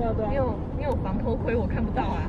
对啊对啊。你有你有防偷窥，我看不到啊。